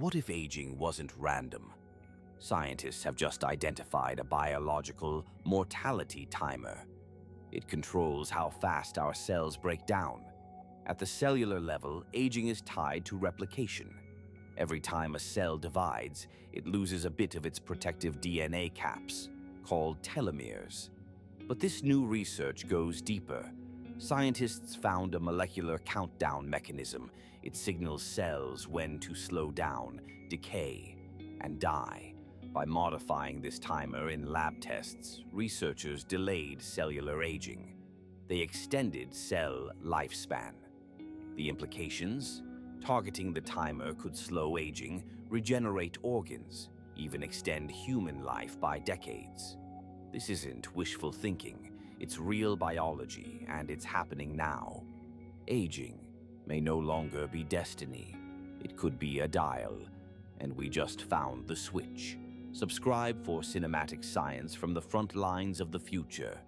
What if aging wasn't random? Scientists have just identified a biological mortality timer. It controls how fast our cells break down. At the cellular level, aging is tied to replication. Every time a cell divides, it loses a bit of its protective DNA caps, called telomeres. But this new research goes deeper. Scientists found a molecular countdown mechanism. It signals cells when to slow down, decay, and die. By modifying this timer in lab tests, researchers delayed cellular aging. They extended cell lifespan. The implications? Targeting the timer could slow aging, regenerate organs, even extend human life by decades. This isn't wishful thinking, it's real biology, and it's happening now. Aging may no longer be destiny. It could be a dial, and we just found the switch. Subscribe for cinematic science from the front lines of the future.